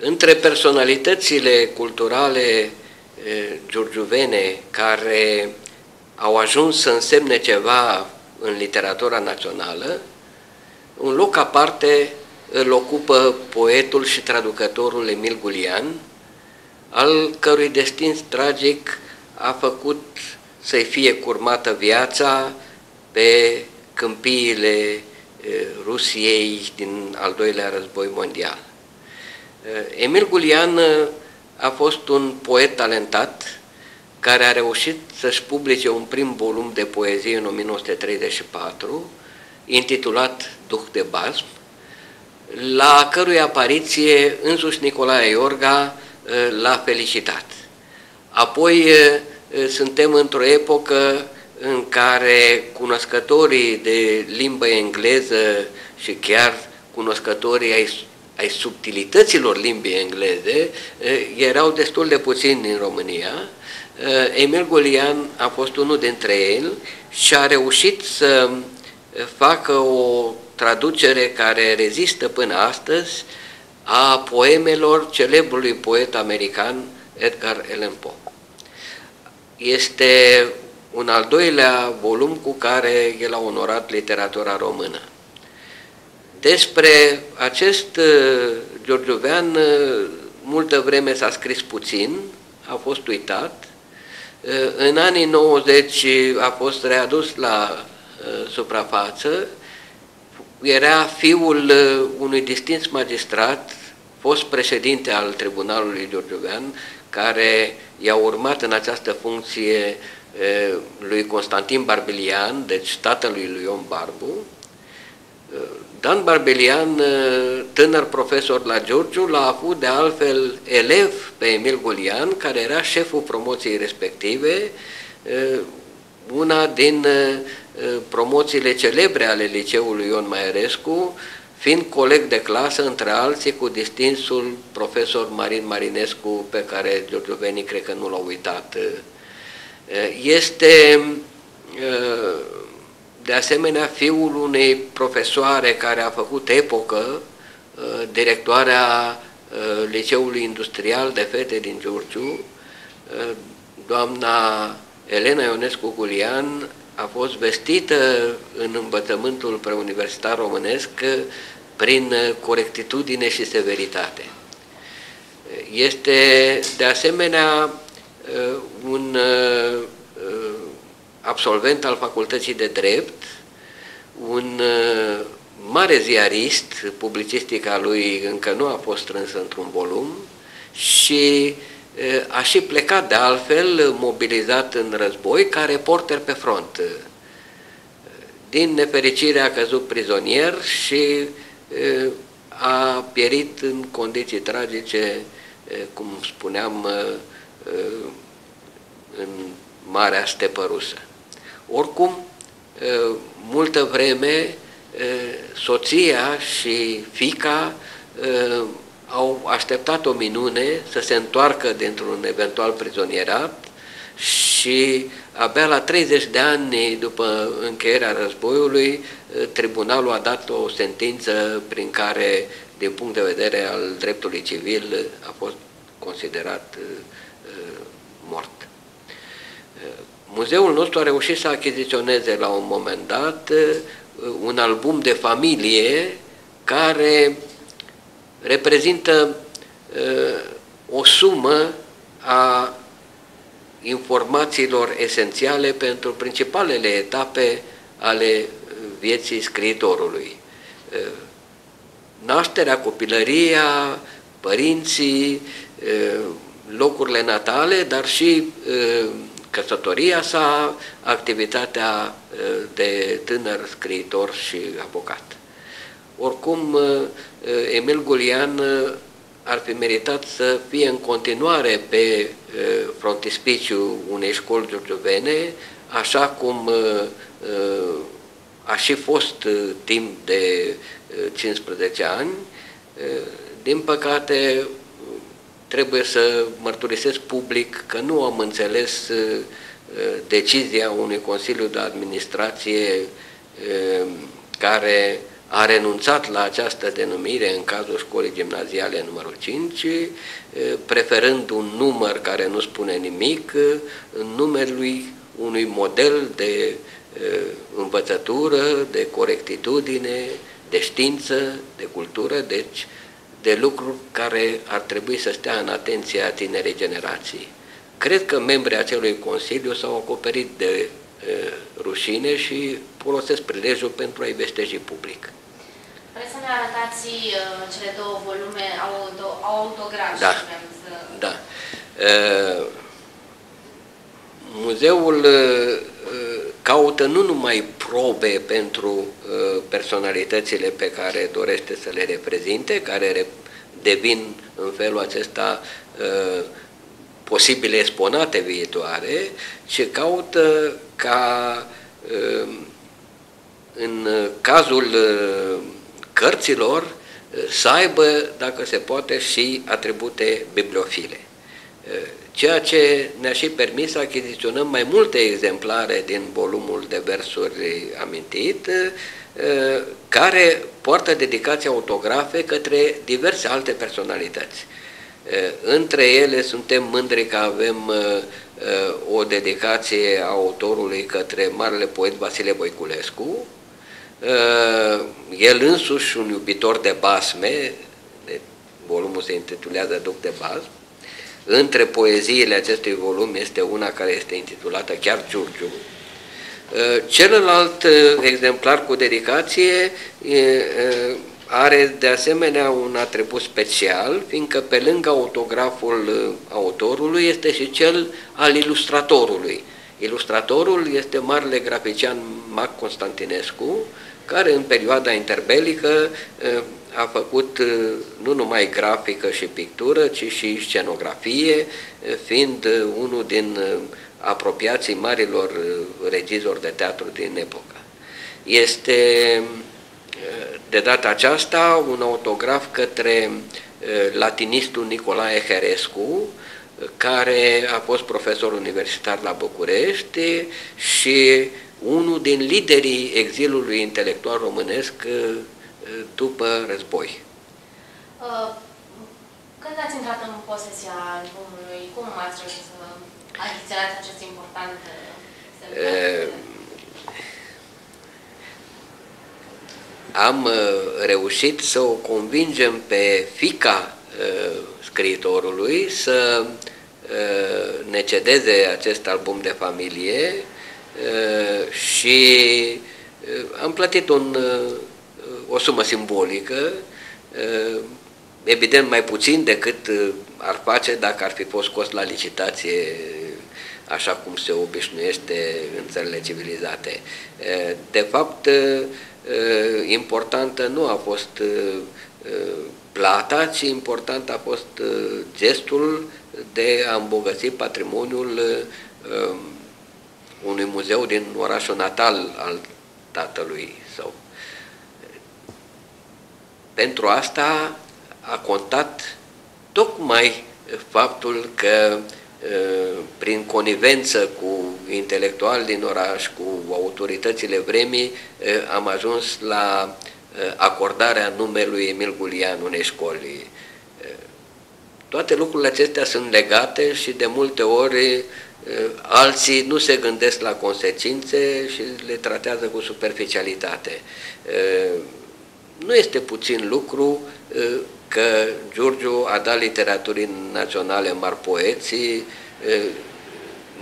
Între personalitățile culturale giurgiuvene care au ajuns să însemne ceva în literatura națională, un loc aparte îl ocupă poetul și traducătorul Emil Gulian, al cărui destin tragic a făcut să-i fie curmată viața pe câmpiile Rusiei din al doilea război mondial. Emil Gulian a fost un poet talentat care a reușit să-și publice un prim volum de poezie în 1934, intitulat Duh de Basm, la cărui apariție însuși Nicolae Iorga l-a felicitat. Apoi suntem într-o epocă în care cunoscătorii de limbă engleză și chiar cunoscătorii ai, ai subtilităților limbii engleze erau destul de puțini în România. Emil Golian a fost unul dintre ei și a reușit să facă o traducere care rezistă până astăzi a poemelor celebrului poet american Edgar Allan Poe. Este un al doilea volum cu care el a onorat literatura română. Despre acest uh, Giorgiovean uh, multă vreme s-a scris puțin, a fost uitat. Uh, în anii 90 a fost readus la suprafață, era fiul unui distins magistrat, fost președinte al Tribunalului Giorgiovean, care i-a urmat în această funcție lui Constantin Barbelian, deci tatălui lui Ion Barbu. Dan Barbelian, tânăr profesor la Giurgiu, l-a avut de altfel elev pe Emil Gulian, care era șeful promoției respective, una din promoțiile celebre ale liceului Ion Maierescu, fiind coleg de clasă, între alții, cu distinsul profesor Marin Marinescu, pe care giurgiuvenii cred că nu l-au uitat. Este de asemenea fiul unei profesoare care a făcut epocă, directoarea Liceului Industrial de Fete din Giurgiu, doamna Elena Ionescu Gulian a fost vestită în învățământul preuniversitar românesc prin corectitudine și severitate. Este de asemenea Uh, un uh, uh, absolvent al Facultății de Drept, un mare ziarist, publicistica lui încă nu a fost strânsă într-un volum și a și plecat de altfel, mobilizat în război, ca reporter pe front. Din nefericire a căzut prizonier și a pierit în condiții tragice, cum spuneam, în Marea Stepă Rusă. Oricum, multă vreme soția și fica au așteptat o minune să se întoarcă dintr-un eventual prizonierat și abia la 30 de ani după încheierea războiului, tribunalul a dat o sentință prin care, din punct de vedere al dreptului civil, a fost considerat mort. Muzeul nostru a reușit să achiziționeze la un moment dat un album de familie care reprezintă o sumă a informațiilor esențiale pentru principalele etape ale vieții scriitorului. Nașterea, copilăria, părinții, locurile natale, dar și căsătoria sa, activitatea de tânăr scriitor și avocat. Oricum, Emil Gulian ar fi meritat să fie în continuare pe frontispiciu unei școli giurgiuvene, așa cum a și fost timp de 15 ani. Din păcate, trebuie să mărturisesc public că nu am înțeles uh, decizia unui Consiliu de Administrație uh, care a renunțat la această denumire în cazul școlii gimnaziale numărul 5, preferând un număr care nu spune nimic în numelui unui model de învățătură, de corectitudine, de știință, de cultură, deci de lucruri care ar trebui să stea în atenția tinerei generații. Cred că membrii acelui Consiliu s-au acoperit de rușine și folosesc prilejul pentru a-i vesteji public. Vreți să ne arătați uh, cele două volume, au, au autograf da. să... Da. Uh, muzeul uh, caută nu numai probe pentru uh, personalitățile pe care dorește să le reprezinte, care devin în felul acesta uh, posibile exponate viitoare, ci caută ca uh, în cazul cărților să aibă, dacă se poate, și atribute bibliofile ceea ce ne-a și permis să achiziționăm mai multe exemplare din volumul de versuri amintit, uh, care poartă dedicații autografe către diverse alte personalități. Uh, între ele suntem mândri că avem uh, o dedicație a autorului către marele poet Vasile Voiculescu, el însuși un iubitor de basme, volumul se intitulează Duc de Basm, între poeziile acestui volum este una care este intitulată chiar Giurgiu. Uh, celălalt uh, exemplar cu dedicație uh, are de asemenea un atribut special, fiindcă pe lângă autograful autorului este și cel al ilustratorului. Ilustratorul este marele grafician Mac Constantinescu, care în perioada interbelică a făcut nu numai grafică și pictură, ci și scenografie, fiind unul din apropiații marilor regizori de teatru din epocă. Este de data aceasta un autograf către latinistul Nicolae Herescu, care a fost profesor universitar la București și unul din liderii exilului intelectual românesc uh, după război. Uh, când ați intrat în posesia albumului, cum ați reușit să achiziționați acest important uh, am reușit să o convingem pe fica scriitorului să ne cedeze acest album de familie Uh, și uh, am plătit un, uh, o sumă simbolică, evident mai puțin decât ar face dacă ar fi fost scos la licitație așa cum se obișnuiește în țările civilizate. De fapt, importantă nu a fost plata, ci important a fost gestul de a îmbogăți patrimoniul unui muzeu din orașul natal al tatălui său. Pentru asta a contat tocmai faptul că prin conivență cu intelectuali din oraș, cu autoritățile vremii, am ajuns la acordarea numelui Emil Gulian unei școli. Toate lucrurile acestea sunt legate și de multe ori Eh, alții nu se gândesc la consecințe și le tratează cu superficialitate. Eh, nu este puțin lucru eh, că Giurgiu a dat literaturii naționale mari poeții,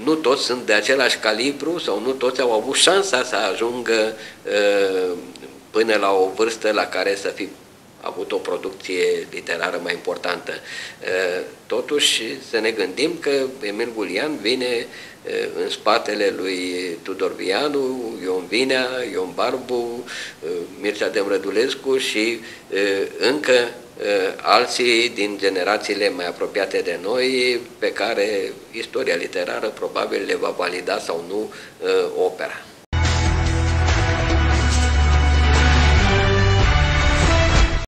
nu toți sunt de același calibru sau nu toți au avut șansa să ajungă până la o vârstă la care să fi avut o producție literară mai importantă. Totuși să ne gândim că Emil Gulian vine în spatele lui Tudor Vianu, Ion Vinea, Ion Barbu, Mircea Demrădulescu și încă alții din generațiile mai apropiate de noi, pe care istoria literară probabil le va valida sau nu opera.